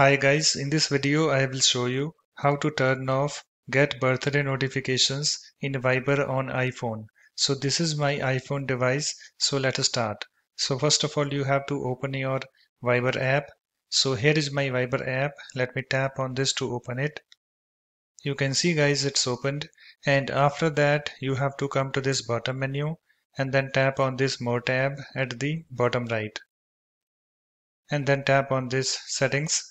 Hi guys, in this video I will show you how to turn off get birthday notifications in Viber on iPhone. So this is my iPhone device, so let us start. So first of all you have to open your Viber app. So here is my Viber app, let me tap on this to open it. You can see guys it's opened and after that you have to come to this bottom menu and then tap on this more tab at the bottom right and then tap on this settings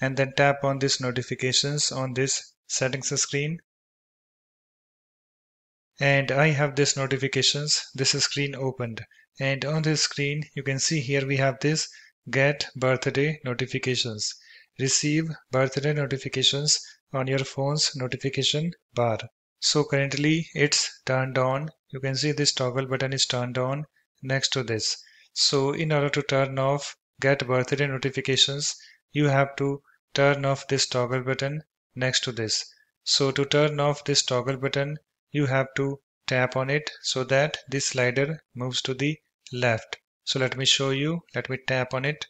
and then tap on this notifications on this settings screen. And I have this notifications this screen opened. And on this screen you can see here we have this get birthday notifications. Receive birthday notifications on your phone's notification bar. So currently it's turned on. You can see this toggle button is turned on next to this. So in order to turn off get birthday notifications you have to turn off this toggle button next to this. So to turn off this toggle button, you have to tap on it so that this slider moves to the left. So let me show you. Let me tap on it.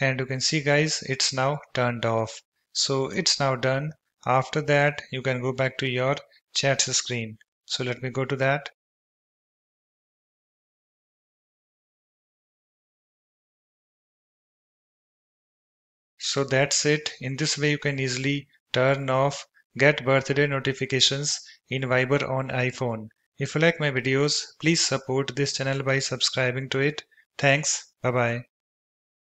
And you can see guys, it's now turned off. So it's now done. After that, you can go back to your chat screen. So let me go to that. So that's it. In this way you can easily turn off get birthday notifications in Viber on iPhone. If you like my videos, please support this channel by subscribing to it. Thanks. Bye bye.